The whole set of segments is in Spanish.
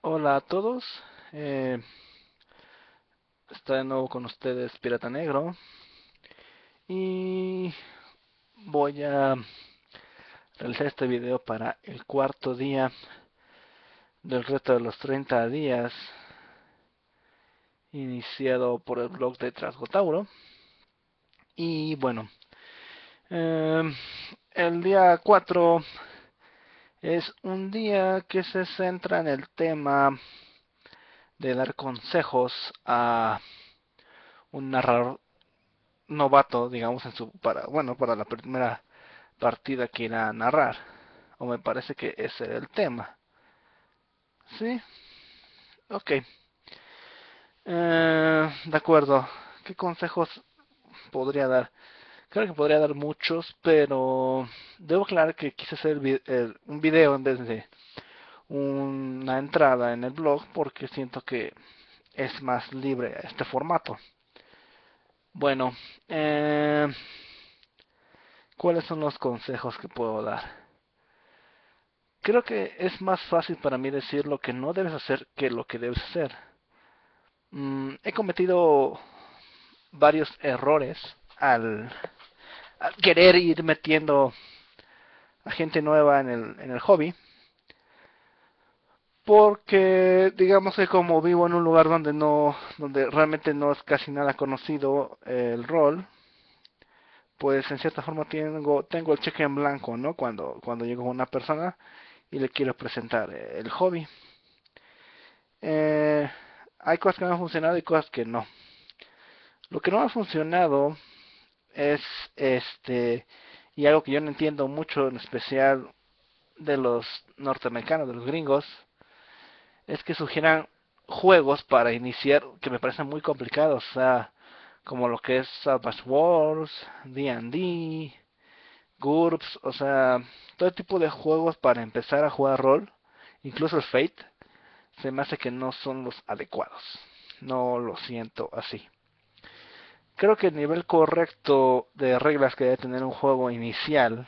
Hola a todos, eh, está de nuevo con ustedes Pirata Negro y voy a realizar este video para el cuarto día del reto de los 30 días iniciado por el blog de Trasgotauro y bueno eh, el día 4 es un día que se centra en el tema de dar consejos a un narrador novato, digamos, en su para bueno, para la primera partida que irá a narrar. O me parece que ese era el tema. ¿Sí? Ok. Eh, de acuerdo. ¿Qué consejos podría dar? Creo que podría dar muchos, pero debo aclarar que quise hacer un video en vez de una entrada en el blog porque siento que es más libre este formato. Bueno, eh, ¿cuáles son los consejos que puedo dar? Creo que es más fácil para mí decir lo que no debes hacer que lo que debes hacer. Mm, he cometido varios errores al querer ir metiendo a gente nueva en el, en el hobby. Porque digamos que como vivo en un lugar donde no, donde realmente no es casi nada conocido el rol, pues en cierta forma tengo, tengo el cheque en blanco, ¿no? Cuando, cuando llego una persona y le quiero presentar el hobby. Eh, hay cosas que me han funcionado y cosas que no. Lo que no ha funcionado es este y algo que yo no entiendo mucho en especial de los norteamericanos, de los gringos, es que sugieran juegos para iniciar que me parecen muy complicados, o sea, como lo que es Savage Wars, D&D, GURPS, o sea, todo tipo de juegos para empezar a jugar rol, incluso el Fate, se me hace que no son los adecuados. No lo siento así creo que el nivel correcto de reglas que debe tener un juego inicial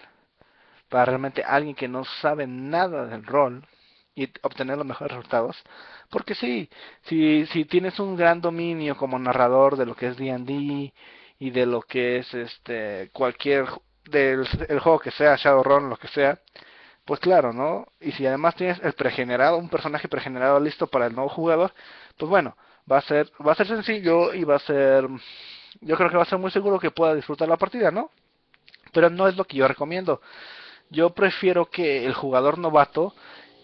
para realmente alguien que no sabe nada del rol y obtener los mejores resultados. Porque sí, si, si tienes un gran dominio como narrador de lo que es D&D y de lo que es este cualquier del el juego que sea, Shadowrun, lo que sea, pues claro, ¿no? Y si además tienes el pregenerado, un personaje pregenerado listo para el nuevo jugador, pues bueno, va a ser va a ser sencillo y va a ser yo creo que va a ser muy seguro que pueda disfrutar la partida, ¿no? Pero no es lo que yo recomiendo. Yo prefiero que el jugador novato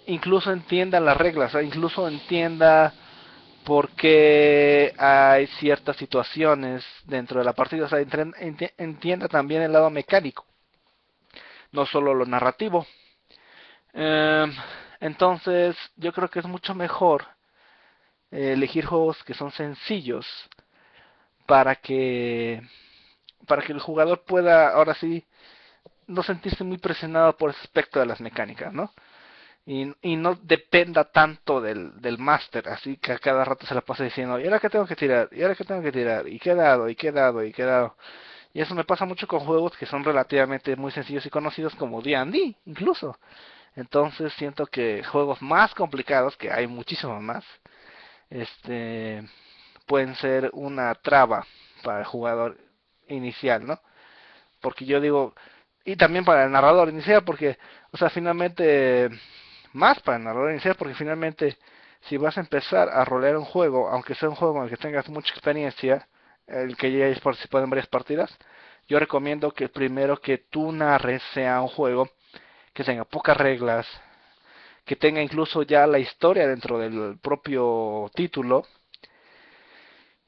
incluso entienda las reglas, incluso entienda por qué hay ciertas situaciones dentro de la partida, o sea, entienda también el lado mecánico, no solo lo narrativo. Em, entonces, yo creo que es mucho mejor eh, elegir juegos que son sencillos para que para que el jugador pueda ahora sí no sentirse muy presionado por ese aspecto de las mecánicas, ¿no? Y, y no dependa tanto del, del máster, así que a cada rato se la pasa diciendo, ¿y ahora qué tengo que tirar? ¿Y ahora qué tengo que tirar? ¿Y qué dado? ¿Y qué dado? ¿Y qué dado? Y eso me pasa mucho con juegos que son relativamente muy sencillos y conocidos como D&D, incluso. Entonces siento que juegos más complicados, que hay muchísimos más, este pueden ser una traba para el jugador inicial, ¿no? Porque yo digo, y también para el narrador inicial, porque, o sea, finalmente, más para el narrador inicial, porque finalmente, si vas a empezar a rolear un juego, aunque sea un juego en el que tengas mucha experiencia, el que ya hayas participado en varias partidas, yo recomiendo que primero que tú narres sea un juego que tenga pocas reglas, que tenga incluso ya la historia dentro del propio título,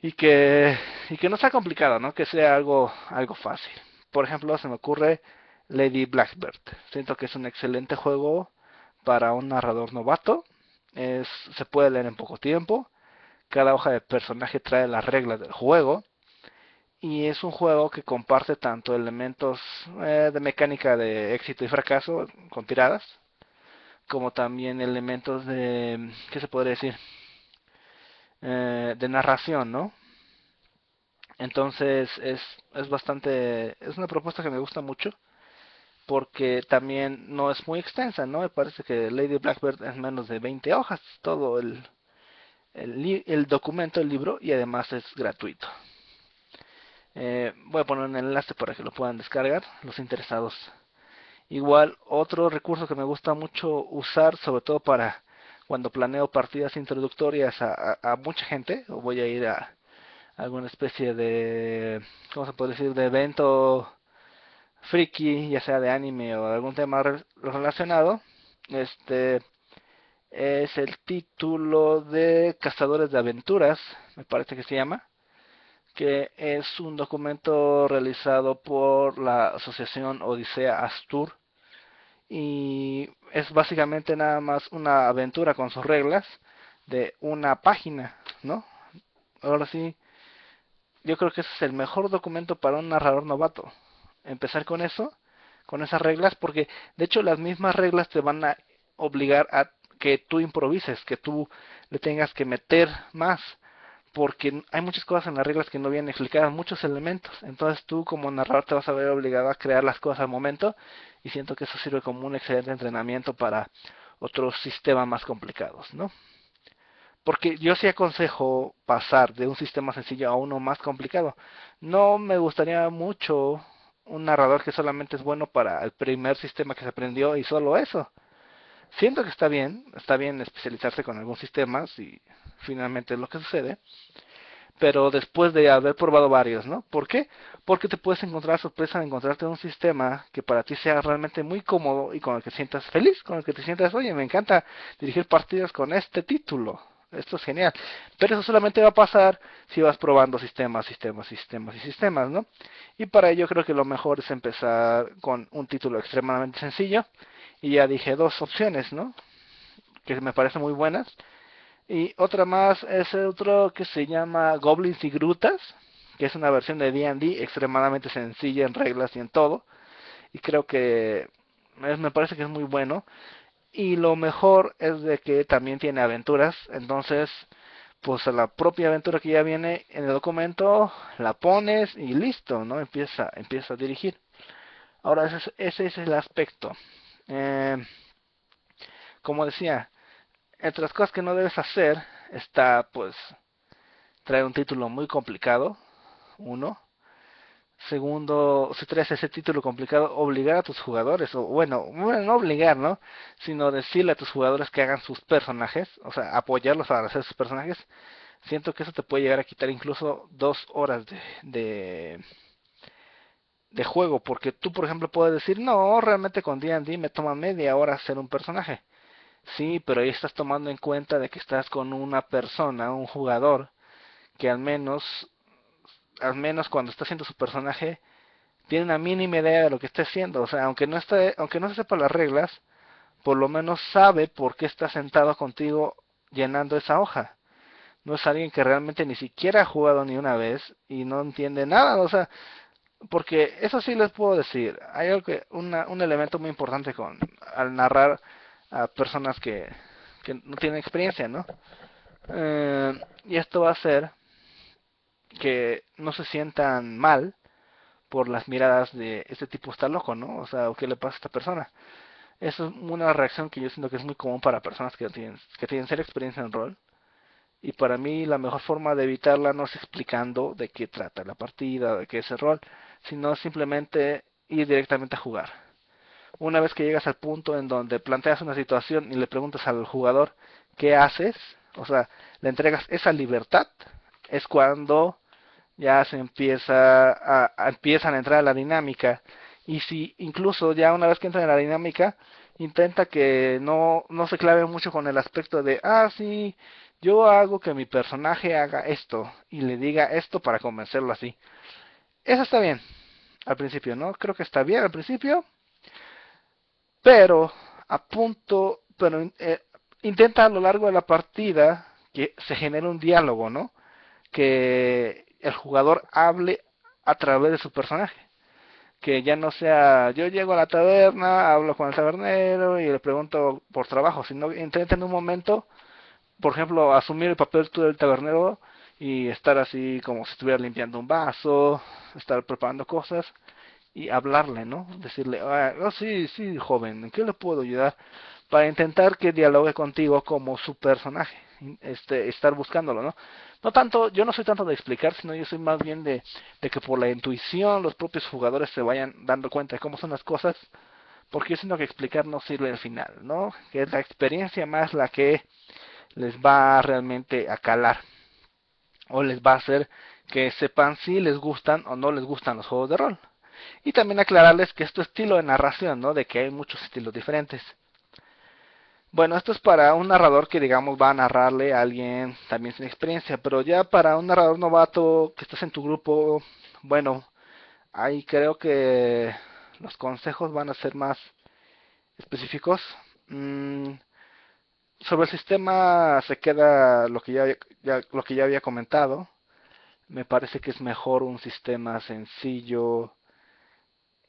y que, y que no sea complicado, ¿no? Que sea algo, algo fácil. Por ejemplo, se me ocurre Lady Blackbird. Siento que es un excelente juego para un narrador novato. Es, se puede leer en poco tiempo. Cada hoja de personaje trae las reglas del juego. Y es un juego que comparte tanto elementos eh, de mecánica de éxito y fracaso con tiradas, como también elementos de, ¿qué se podría decir? Eh, de narración, ¿no? Entonces es, es bastante, es una propuesta que me gusta mucho porque también no es muy extensa, ¿no? Me parece que Lady Blackbird es menos de 20 hojas, todo el, el, documento, el libro, y además es gratuito. Eh, voy a poner un enlace para que lo puedan descargar los interesados. Igual, otro recurso que me gusta mucho usar, sobre todo para cuando planeo partidas introductorias a, mucha gente, o voy a ir a, alguna especie de, ¿cómo se puede decir?, de evento friki, ya sea de anime o algún tema relacionado, este es el título de Cazadores de Aventuras, me parece que se llama, que es un documento realizado por la asociación Odisea Astur y es básicamente nada más una aventura con sus reglas de una página, ¿no? Ahora sí, yo creo que ese es el mejor documento para un narrador novato. Empezar con eso, con esas reglas, porque de hecho las mismas reglas te van a obligar a que tú improvises, que tú le tengas que meter más, porque hay muchas cosas en las reglas que no vienen explicadas, muchos elementos. Entonces tú como narrador te vas a ver obligado a crear las cosas al momento y siento que eso sirve como un excelente entrenamiento para otros sistemas más complicados, ¿no? Porque yo sí aconsejo pasar de un sistema sencillo a uno más complicado. No me gustaría mucho un narrador que solamente es bueno para el primer sistema que se aprendió y solo eso. Siento que está bien, está bien especializarse con algún sistema si finalmente es lo que sucede, pero después de haber probado varios, ¿no? ¿Por qué? Porque te puedes encontrar sorpresa de encontrarte un sistema que para ti sea realmente muy cómodo y con el que sientas feliz, con el que te sientas, oye, me encanta dirigir partidas con este título, esto es genial. Pero eso solamente va a pasar si vas probando sistemas, sistemas, sistemas y sistemas, ¿no? Y para ello creo que lo mejor es empezar con un título extremadamente sencillo. Y ya dije dos opciones, ¿no? Que me parecen muy buenas. Y otra más es otro que se llama Goblins y Grutas, que es una versión de D&D extremadamente sencilla en reglas y en todo. Y creo que me parece que es muy bueno y lo mejor es de que también tiene aventuras entonces pues a la propia aventura que ya viene en el documento la pones y listo no empieza empieza a dirigir ahora ese, ese es el aspecto eh, como decía entre las cosas que no debes hacer está pues traer un título muy complicado uno Segundo, si traes ese título complicado, obligar a tus jugadores, o bueno, no obligar, ¿no? Sino decirle a tus jugadores que hagan sus personajes, o sea, apoyarlos a hacer sus personajes. Siento que eso te puede llegar a quitar incluso dos horas de, de, de juego, porque tú, por ejemplo, puedes decir, no, realmente con D&D me toma media hora hacer un personaje. Sí, pero ahí estás tomando en cuenta de que estás con una persona, un jugador, que al menos al menos cuando está haciendo su personaje, tiene una mínima idea de lo que está haciendo. O sea, aunque no, esté, aunque no se sepa las reglas, por lo menos sabe por qué está sentado contigo llenando esa hoja. No es alguien que realmente ni siquiera ha jugado ni una vez y no entiende nada. O sea, porque eso sí les puedo decir. Hay algo que, una, un elemento muy importante con al narrar a personas que, que no tienen experiencia, ¿no? Eh, y esto va a ser que no se sientan mal por las miradas de este tipo está loco, ¿no? O sea, ¿qué le pasa a esta persona? Es una reacción que yo siento que es muy común para personas que tienen, que tienen ser experiencia en rol. Y para mí la mejor forma de evitarla no es explicando de qué trata la partida, de qué es el rol, sino simplemente ir directamente a jugar. Una vez que llegas al punto en donde planteas una situación y le preguntas al jugador qué haces, o sea, le entregas esa libertad, es cuando ya se empieza a, empiezan a entrar a la dinámica y si incluso ya una vez que entran en la dinámica intenta que no no se clave mucho con el aspecto de ah sí yo hago que mi personaje haga esto y le diga esto para convencerlo así. Eso está bien al principio no creo que está bien al principio pero a punto pero eh, intenta a lo largo de la partida que se genere un diálogo no que el jugador hable a través de su personaje. Que ya no sea yo llego a la taberna, hablo con el tabernero y le pregunto por trabajo, sino intenta en un momento, por ejemplo, asumir el papel tú del tabernero y estar así como si estuviera limpiando un vaso, estar preparando cosas y hablarle, ¿no? Decirle, ah, oh, sí, sí, joven, ¿en qué le puedo ayudar? Para intentar que dialogue contigo como su personaje, este, estar buscándolo, ¿no? No tanto, yo no soy tanto de explicar, sino yo soy más bien de, de que por la intuición los propios jugadores se vayan dando cuenta de cómo son las cosas, porque yo siento que explicar no sirve al final, ¿no? Que es la experiencia más la que les va realmente a calar, o les va a hacer que sepan si les gustan o no les gustan los juegos de rol. Y también aclararles que esto estilo de narración, ¿no? De que hay muchos estilos diferentes. Bueno, esto es para un narrador que digamos va a narrarle a alguien también sin experiencia, pero ya para un narrador novato que estás en tu grupo, bueno, ahí creo que los consejos van a ser más específicos. Mm, sobre el sistema se queda lo que ya, lo que ya había comentado. Me parece que es mejor un sistema sencillo,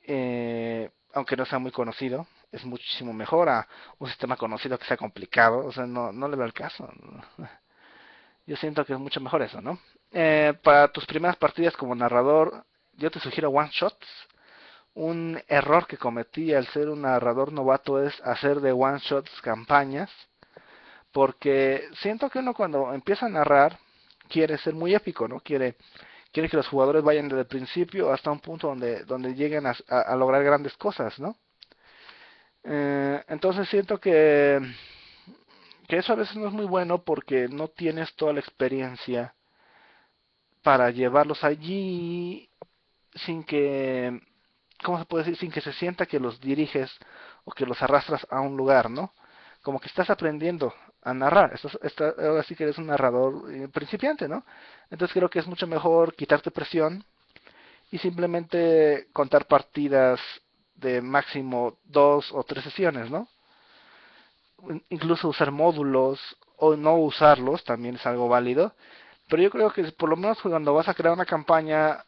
eh, aunque no sea muy conocido es muchísimo mejor a un sistema conocido que sea complicado. O sea, no, no le veo el caso. Yo siento que es mucho mejor eso, ¿no? Eh, para tus primeras partidas como narrador, yo te sugiero one shots. Un error que cometí al ser un narrador novato es hacer de one shots campañas. Porque siento que uno cuando empieza a narrar quiere ser muy épico, ¿no? Quiere, quiere que los jugadores vayan desde el principio hasta un punto donde, donde lleguen a, a lograr grandes cosas, ¿no? Eh, entonces siento que, que eso a veces no es muy bueno porque no tienes toda la experiencia para llevarlos allí sin que, ¿cómo se puede decir? Sin que se sienta que los diriges o que los arrastras a un lugar, ¿no? Como que estás aprendiendo a narrar. Estás, ahora sí que eres un narrador eh, principiante, ¿no? Entonces creo que es mucho mejor quitarte presión y simplemente contar partidas de máximo dos o tres sesiones, ¿no? Incluso usar módulos o no usarlos también es algo válido. Pero yo creo que por lo menos cuando vas a crear una campaña,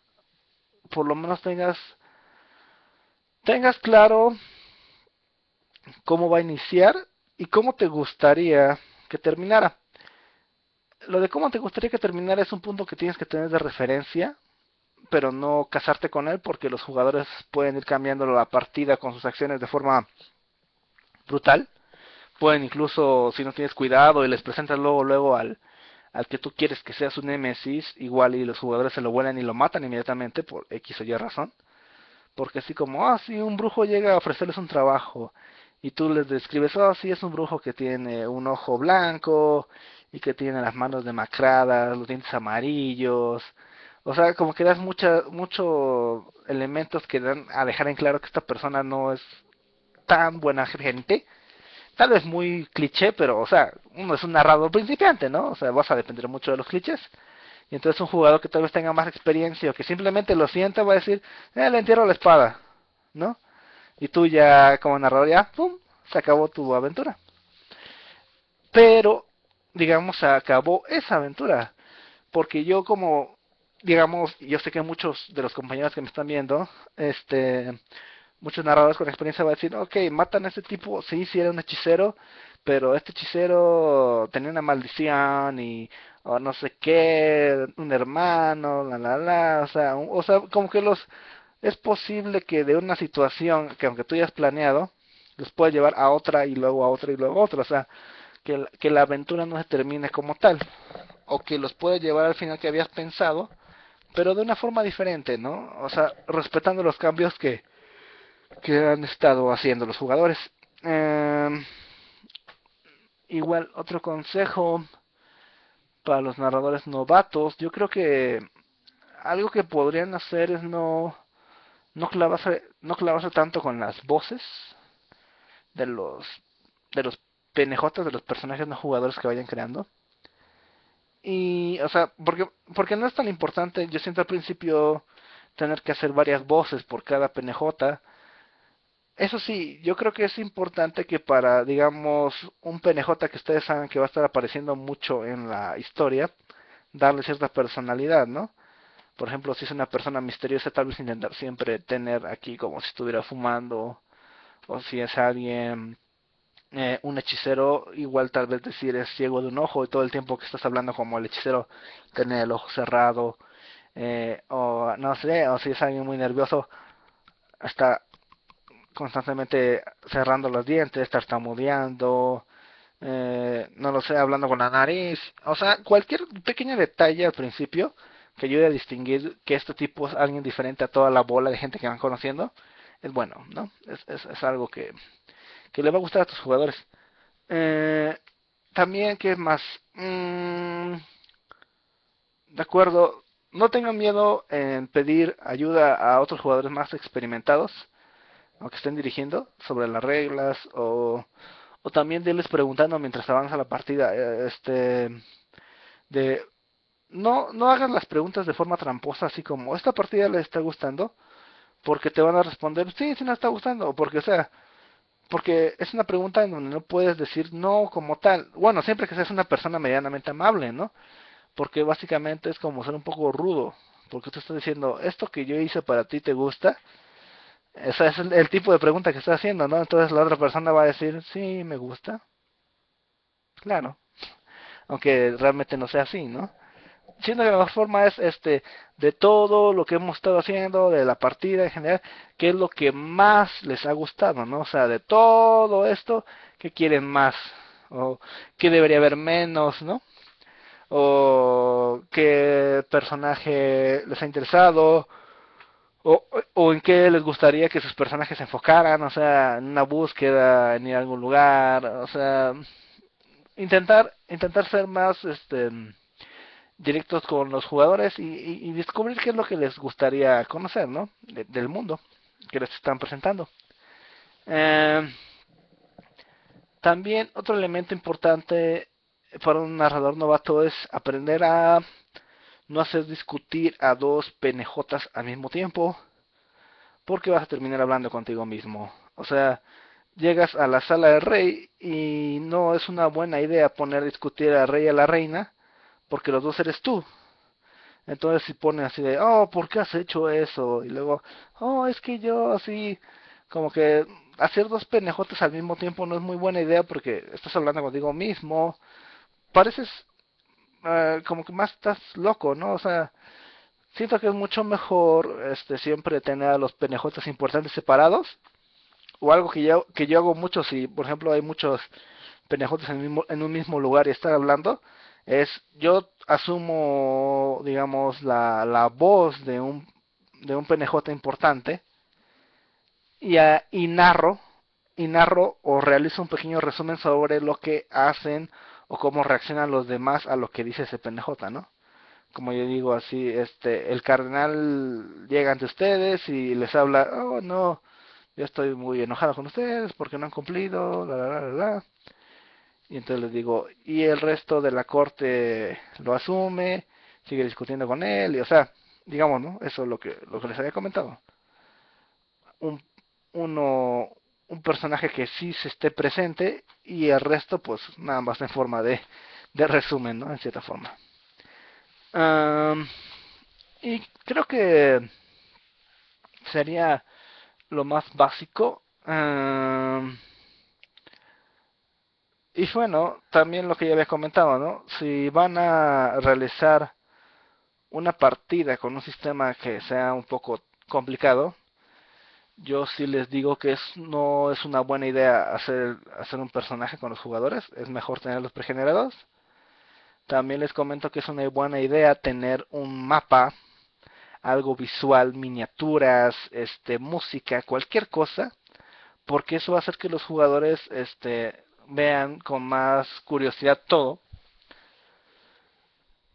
por lo menos tengas tengas claro cómo va a iniciar y cómo te gustaría que terminara. Lo de cómo te gustaría que terminara es un punto que tienes que tener de referencia pero no casarte con él porque los jugadores pueden ir cambiando la partida con sus acciones de forma brutal. Pueden incluso, si no tienes cuidado y les presentas luego, luego al, al que tú quieres que sea su némesis, igual y los jugadores se lo vuelan y lo matan inmediatamente por X o Y razón. Porque así como, ah, si un brujo llega a ofrecerles un trabajo y tú les describes, ah, sí, es un brujo que tiene un ojo blanco y que tiene las manos demacradas, los dientes amarillos, o sea, como que das muchos mucho elementos que dan a dejar en claro que esta persona no es tan buena gente. Tal vez muy cliché, pero, o sea, uno es un narrador principiante, ¿no? O sea, vas a depender mucho de los clichés. Y entonces un jugador que tal vez tenga más experiencia o que simplemente lo sienta va a decir, eh, le entierro la espada, ¿no? Y tú ya como narrador ya, ¡pum!, se acabó tu aventura. Pero, digamos, se acabó esa aventura. Porque yo como digamos, yo sé que muchos de los compañeros que me están viendo, este, muchos narradores con experiencia van a decir, ok, matan a este tipo, sí, sí era un hechicero, pero este hechicero tenía una maldición y o no sé qué, un hermano, la la la, o sea, o sea, como que los es posible que de una situación que aunque tú hayas planeado, los pueda llevar a otra y luego a otra y luego a otra, o sea, que, que la aventura no se termine como tal, o que los puede llevar al final que habías pensado, pero de una forma diferente, ¿no? O sea, respetando los cambios que, que han estado haciendo los jugadores. Eh, igual, otro consejo para los narradores novatos, yo creo que algo que podrían hacer es no no clavarse no clavarse tanto con las voces de los de los penejotas de los personajes no jugadores que vayan creando y, o sea, porque, porque no es tan importante, yo siento al principio tener que hacer varias voces por cada PNJ. Eso sí, yo creo que es importante que para, digamos, un PNJ que ustedes saben que va a estar apareciendo mucho en la historia, darle cierta personalidad, ¿no? Por ejemplo, si es una persona misteriosa, tal vez intentar siempre tener aquí como si estuviera fumando, o si es alguien eh, un hechicero igual tal vez decir es ciego de un ojo y todo el tiempo que estás hablando como el hechicero tiene el ojo cerrado eh, o no sé o si es alguien muy nervioso está constantemente cerrando los dientes, tartamudeando, eh, no lo sé, hablando con la nariz, o sea, cualquier pequeño detalle al principio que ayude a distinguir que este tipo es alguien diferente a toda la bola de gente que van conociendo, es bueno, ¿no? Es, es, algo que, que, le va a gustar a tus jugadores. Eh, también, ¿qué más? Mm, de acuerdo, no tengan miedo en pedir ayuda a otros jugadores más experimentados, aunque estén dirigiendo, sobre las reglas o, o también de preguntando mientras avanza la partida, eh, este, de no, no hagas las preguntas de forma tramposa, así como, ¿esta partida le está gustando? Porque te van a responder, sí, sí, no está gustando, o porque, o sea, porque es una pregunta en donde no puedes decir no como tal. Bueno, siempre que seas una persona medianamente amable, ¿no? Porque básicamente es como ser un poco rudo, porque tú estás diciendo, esto que yo hice para ti te gusta. Ese es el, el tipo de pregunta que estás haciendo, ¿no? Entonces la otra persona va a decir, sí, me gusta. Claro. Aunque realmente no sea así, ¿no? Siento que la mejor forma es este de todo lo que hemos estado haciendo de la partida en general qué es lo que más les ha gustado no o sea de todo esto qué quieren más o qué debería haber menos no o qué personaje les ha interesado o, o en qué les gustaría que sus personajes se enfocaran o sea en una búsqueda en ir a algún lugar o sea intentar intentar ser más este directos con los jugadores y, descubrir qué es lo que les gustaría conocer, ¿no? del mundo que les están presentando. Eh, también otro elemento importante para un narrador novato es aprender a no hacer discutir a dos penejotas al mismo tiempo, porque vas a terminar hablando contigo mismo. O sea, llegas a la sala del rey y no es una buena idea poner a discutir al rey y a la reina, porque los dos eres tú. Entonces si pone así de, oh, ¿por qué has hecho eso? Y luego, oh, es que yo así, como que hacer dos penejotes al mismo tiempo no es muy buena idea porque estás hablando contigo mismo. Pareces uh, como que más estás loco, ¿no? O sea, siento que es mucho mejor este siempre tener a los penejotes importantes separados. O algo que yo, que yo hago mucho si, por ejemplo, hay muchos penejotes en, mismo, en un mismo lugar y estar hablando es yo asumo digamos la, la voz de un de un PNJ importante y, y narro y narro o realizo un pequeño resumen sobre lo que hacen o cómo reaccionan los demás a lo que dice ese PNJ, ¿no? Como yo digo así, este, el cardenal llega ante ustedes y les habla, oh no, yo estoy muy enojado con ustedes porque no han cumplido, la, la, la, la. Y entonces les digo, y el resto de la corte lo asume, sigue discutiendo con él, y o sea, digamos, ¿no? Eso es lo que, lo que les había comentado. Un, uno, un personaje que sí se esté presente y el resto, pues nada más en forma de, de resumen, ¿no? En cierta forma. y creo que sería lo más básico. Y bueno, también lo que ya había comentado, ¿no? Si van a realizar una partida con un sistema que sea un poco complicado, yo sí les digo que es, no es una buena idea hacer, hacer un personaje con los jugadores, es mejor tenerlos pregenerados. También les comento que es una buena idea tener un mapa, algo visual, miniaturas, este, música, cualquier cosa, porque eso va a hacer que los jugadores este, vean con más curiosidad todo.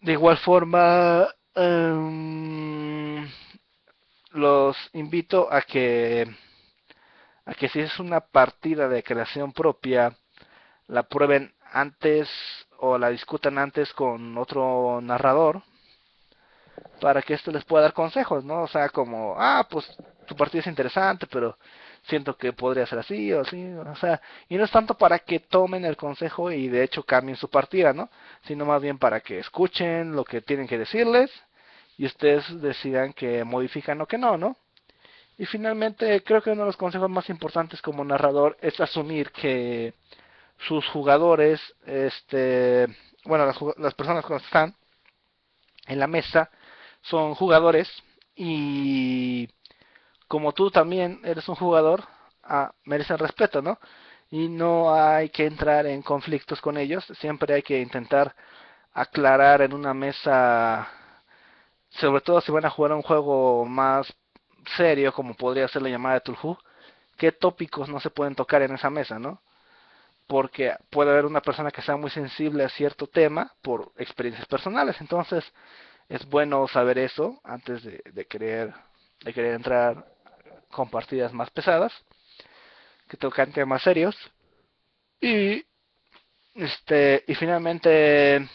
De igual forma, um, los invito a que a que si es una partida de creación propia, la prueben antes o la discutan antes con otro narrador para que esto les pueda dar consejos, ¿no? O sea, como, ah, pues tu partida es interesante, pero siento que podría ser así o así, o sea, y no es tanto para que tomen el consejo y de hecho cambien su partida, ¿no? Sino más bien para que escuchen lo que tienen que decirles y ustedes decidan que modifican o que no, ¿no? Y finalmente creo que uno de los consejos más importantes como narrador es asumir que sus jugadores, este, bueno, las, las personas que están en la mesa son jugadores y como tú también eres un jugador, ah, merecen respeto, ¿no? Y no hay que entrar en conflictos con ellos, siempre hay que intentar aclarar en una mesa, sobre todo si van a jugar un juego más serio, como podría ser la llamada de Tulhu, qué tópicos no se pueden tocar en esa mesa, ¿no? Porque puede haber una persona que sea muy sensible a cierto tema por experiencias personales, entonces es bueno saber eso antes de, de querer de querer entrar con partidas más pesadas que tocan temas serios y este y finalmente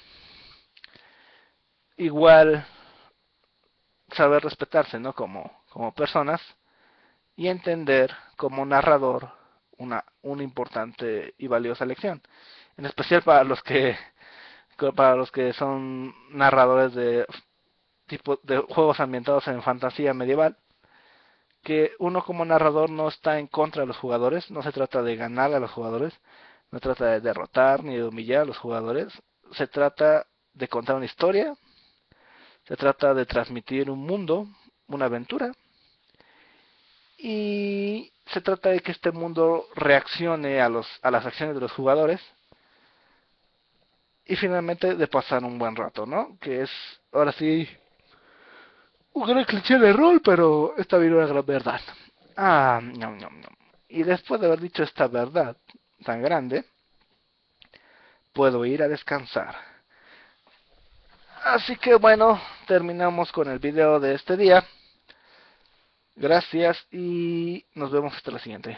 igual saber respetarse no como como personas y entender como narrador una, una importante y valiosa lección. En especial para los que para los que son narradores de tipo de juegos ambientados en fantasía medieval, que uno como narrador no está en contra de los jugadores, no se trata de ganar a los jugadores, no se trata de derrotar ni de humillar a los jugadores, se trata de contar una historia, se trata de transmitir un mundo, una aventura, y se trata de que este mundo reaccione a, los, a las acciones de los jugadores y finalmente de pasar un buen rato, ¿no? Que es, ahora sí, un gran cliché de rol, pero esta viene una gran verdad. Ah, no, no, no. Y después de haber dicho esta verdad tan grande, puedo ir a descansar. Así que bueno, terminamos con el video de este día. Gracias y nos vemos hasta la siguiente.